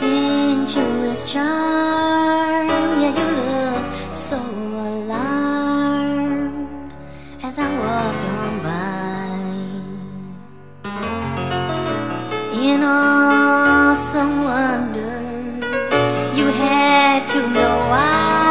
sensuous charm. You looked so alarmed As I walked on by. In awesome wonder You had to know why.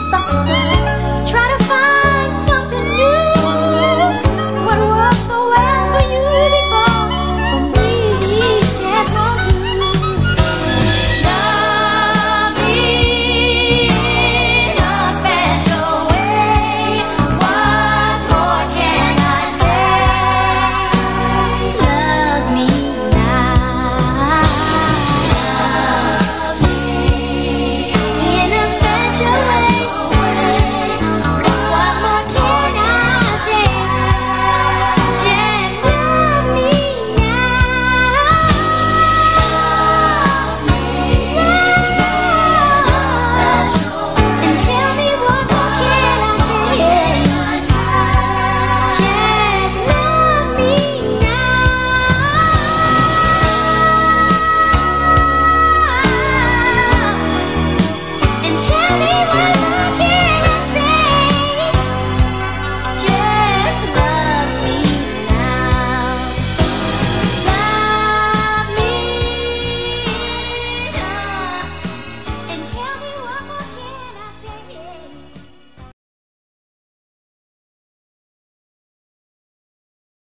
え？